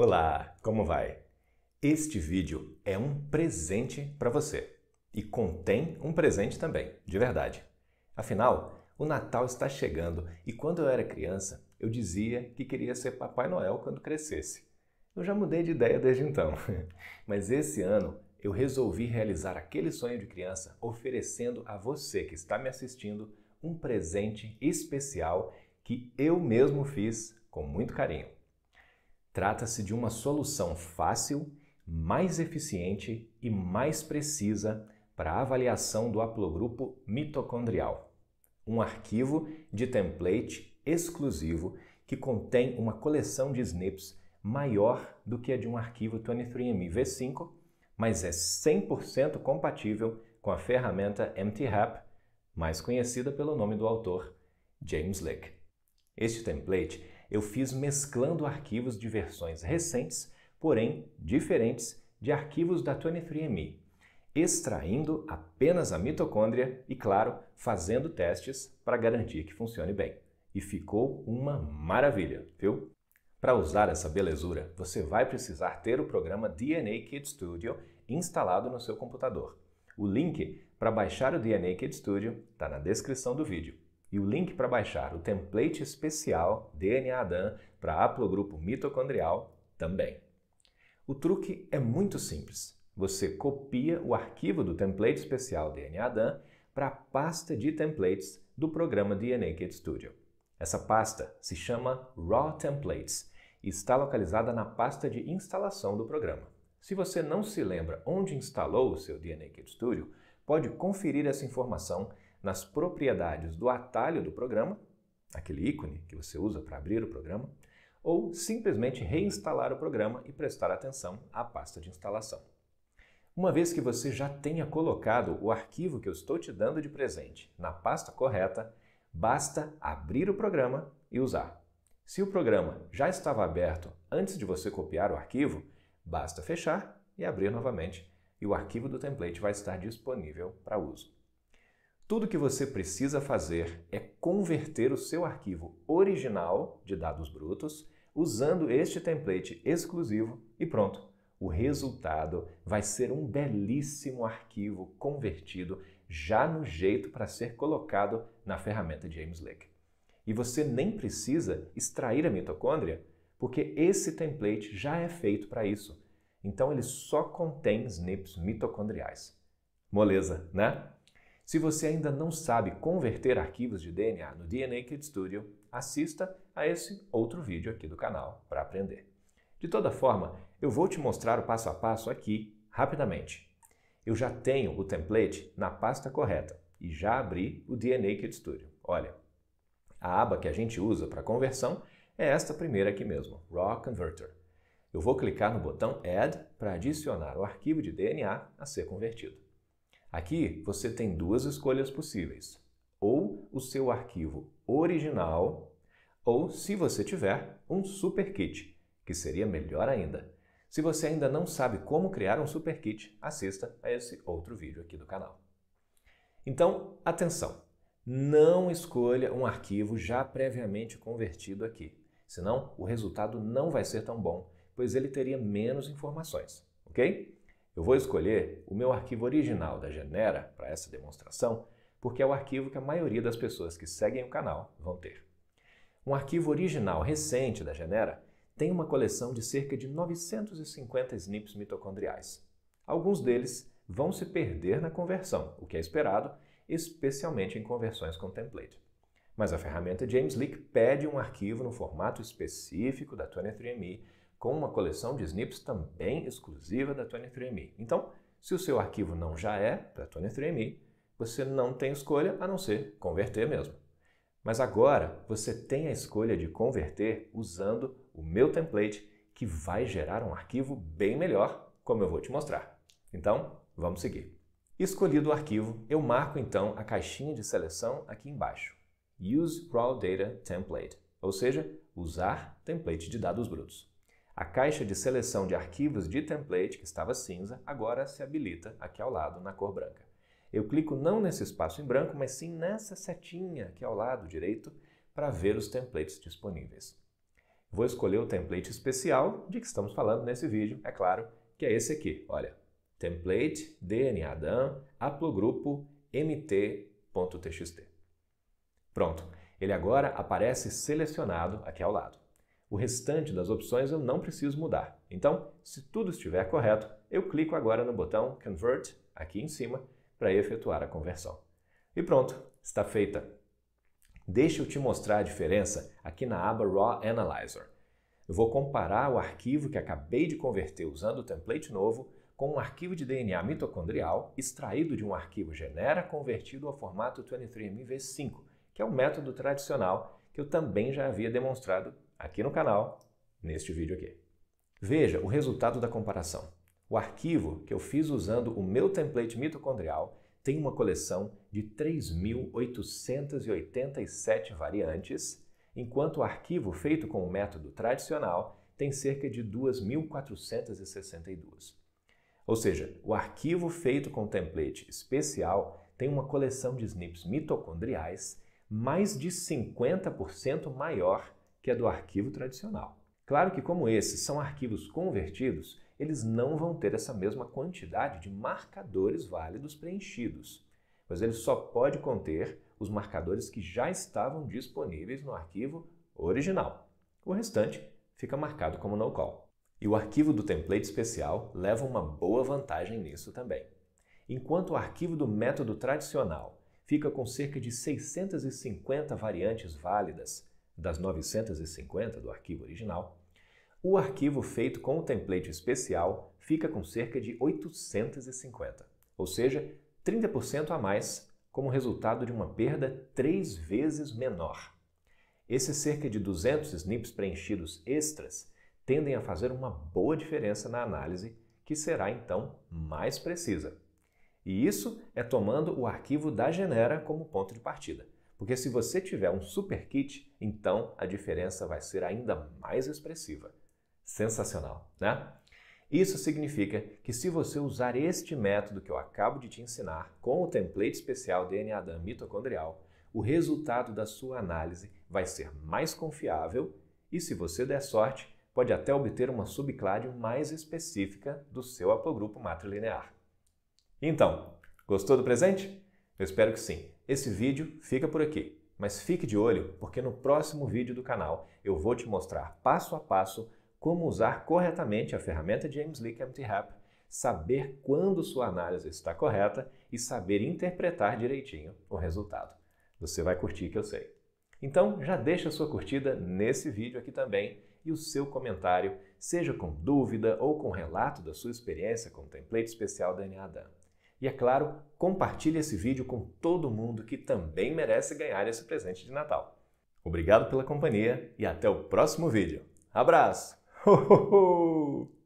Olá, como vai? Este vídeo é um presente para você e contém um presente também, de verdade. Afinal, o Natal está chegando e quando eu era criança, eu dizia que queria ser Papai Noel quando crescesse. Eu já mudei de ideia desde então, mas esse ano eu resolvi realizar aquele sonho de criança oferecendo a você que está me assistindo um presente especial que eu mesmo fiz com muito carinho. Trata-se de uma solução fácil, mais eficiente e mais precisa para a avaliação do haplogrupo mitocondrial. Um arquivo de template exclusivo que contém uma coleção de SNPs maior do que a de um arquivo 23andMe V5 mas é 100% compatível com a ferramenta MTHAP, mais conhecida pelo nome do autor, James Lick. Este template eu fiz mesclando arquivos de versões recentes, porém diferentes, de arquivos da 23andMe, extraindo apenas a mitocôndria e, claro, fazendo testes para garantir que funcione bem. E ficou uma maravilha, viu? Para usar essa belezura, você vai precisar ter o programa DNA Kit Studio instalado no seu computador. O link para baixar o DNA Kit Studio está na descrição do vídeo. E o link para baixar o template especial DNA Dan para haplogrupo mitocondrial também. O truque é muito simples. Você copia o arquivo do template especial DNA Dan para a pasta de templates do programa DNA Kit Studio. Essa pasta se chama Raw Templates e está localizada na pasta de instalação do programa. Se você não se lembra onde instalou o seu DNA Kit Studio, pode conferir essa informação nas propriedades do atalho do programa, aquele ícone que você usa para abrir o programa, ou simplesmente reinstalar o programa e prestar atenção à pasta de instalação. Uma vez que você já tenha colocado o arquivo que eu estou te dando de presente na pasta correta, Basta abrir o programa e usar. Se o programa já estava aberto antes de você copiar o arquivo, basta fechar e abrir novamente e o arquivo do template vai estar disponível para uso. Tudo que você precisa fazer é converter o seu arquivo original de dados brutos usando este template exclusivo e pronto. O resultado vai ser um belíssimo arquivo convertido já no jeito para ser colocado na ferramenta James Lick. E você nem precisa extrair a mitocôndria, porque esse template já é feito para isso. Então ele só contém SNPs mitocondriais. Moleza, né? Se você ainda não sabe converter arquivos de DNA no DNA Kit Studio, assista a esse outro vídeo aqui do canal para aprender. De toda forma, eu vou te mostrar o passo a passo aqui rapidamente eu já tenho o template na pasta correta e já abri o DNA Kit Studio. Olha, a aba que a gente usa para conversão é esta primeira aqui mesmo, Raw Converter. Eu vou clicar no botão Add para adicionar o arquivo de DNA a ser convertido. Aqui você tem duas escolhas possíveis, ou o seu arquivo original, ou, se você tiver, um super kit, que seria melhor ainda. Se você ainda não sabe como criar um super kit, assista a esse outro vídeo aqui do canal. Então, atenção! Não escolha um arquivo já previamente convertido aqui, senão o resultado não vai ser tão bom, pois ele teria menos informações, ok? Eu vou escolher o meu arquivo original da Genera para essa demonstração, porque é o arquivo que a maioria das pessoas que seguem o canal vão ter. Um arquivo original recente da Genera tem uma coleção de cerca de 950 SNPs mitocondriais. Alguns deles vão se perder na conversão, o que é esperado, especialmente em conversões com template. Mas a ferramenta James Lick pede um arquivo no formato específico da 23andMe, com uma coleção de SNPs também exclusiva da 23andMe. Então, se o seu arquivo não já é da 23andMe, você não tem escolha a não ser converter mesmo. Mas agora você tem a escolha de converter usando o meu template que vai gerar um arquivo bem melhor, como eu vou te mostrar. Então, vamos seguir. Escolhido o arquivo, eu marco então a caixinha de seleção aqui embaixo. Use Raw Data Template, ou seja, usar template de dados brutos. A caixa de seleção de arquivos de template, que estava cinza, agora se habilita aqui ao lado na cor branca. Eu clico não nesse espaço em branco, mas sim nessa setinha aqui ao lado direito para ver os templates disponíveis. Vou escolher o template especial de que estamos falando nesse vídeo, é claro, que é esse aqui, olha. Template DNA Dan haplogrupo mt.txt. Pronto, ele agora aparece selecionado aqui ao lado. O restante das opções eu não preciso mudar. Então, se tudo estiver correto, eu clico agora no botão Convert aqui em cima para efetuar a conversão. E pronto, está feita. Deixa eu te mostrar a diferença aqui na aba Raw Analyzer. Eu vou comparar o arquivo que acabei de converter usando o template novo com um arquivo de DNA mitocondrial extraído de um arquivo Genera convertido ao formato 23MV5, que é o método tradicional que eu também já havia demonstrado aqui no canal, neste vídeo aqui. Veja o resultado da comparação. O arquivo que eu fiz usando o meu template mitocondrial tem uma coleção de 3.887 variantes, enquanto o arquivo feito com o método tradicional tem cerca de 2.462. Ou seja, o arquivo feito com template especial tem uma coleção de SNPs mitocondriais mais de 50% maior que a do arquivo tradicional. Claro que, como esses são arquivos convertidos, eles não vão ter essa mesma quantidade de marcadores válidos preenchidos, mas ele só pode conter os marcadores que já estavam disponíveis no arquivo original. O restante fica marcado como no call. E o arquivo do template especial leva uma boa vantagem nisso também. Enquanto o arquivo do método tradicional fica com cerca de 650 variantes válidas das 950 do arquivo original. O arquivo feito com o template especial fica com cerca de 850, ou seja, 30% a mais, como resultado de uma perda três vezes menor. Esses cerca de 200 SNPs preenchidos extras tendem a fazer uma boa diferença na análise, que será então mais precisa. E isso é tomando o arquivo da Genera como ponto de partida. Porque se você tiver um super kit, então a diferença vai ser ainda mais expressiva. Sensacional, né? Isso significa que se você usar este método que eu acabo de te ensinar com o template especial DNA DAM mitocondrial, o resultado da sua análise vai ser mais confiável e, se você der sorte, pode até obter uma subclade mais específica do seu haplogrupo matrilinear. Então, gostou do presente? Eu espero que sim. Esse vídeo fica por aqui, mas fique de olho porque no próximo vídeo do canal eu vou te mostrar passo a passo como usar corretamente a ferramenta James Lee MTRAP, saber quando sua análise está correta e saber interpretar direitinho o resultado. Você vai curtir que eu sei. Então já deixa sua curtida nesse vídeo aqui também e o seu comentário, seja com dúvida ou com relato da sua experiência com o template especial da NADAM. E é claro, compartilhe esse vídeo com todo mundo que também merece ganhar esse presente de Natal. Obrigado pela companhia e até o próximo vídeo. Abraço!